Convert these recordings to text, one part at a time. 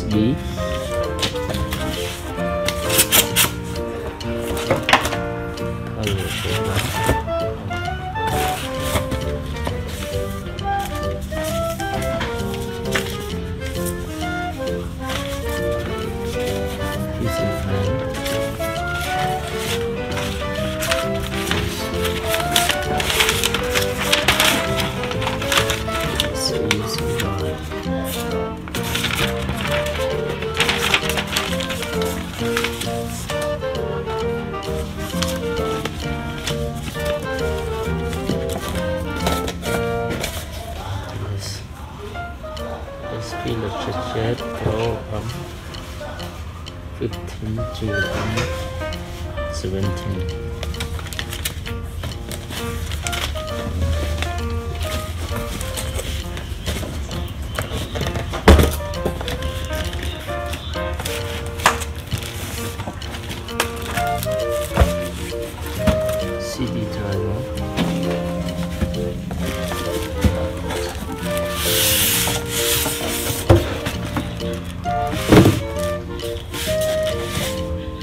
15 um 15 to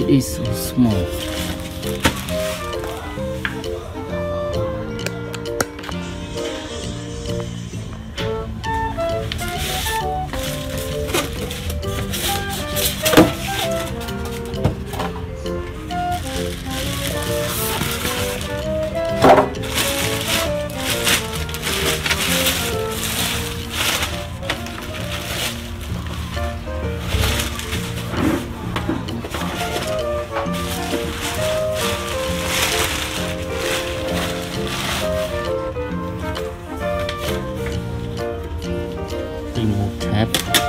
is so small Tap.